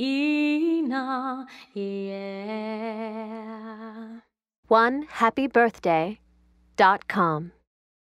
Ina, yeah. One happy birthday dot com.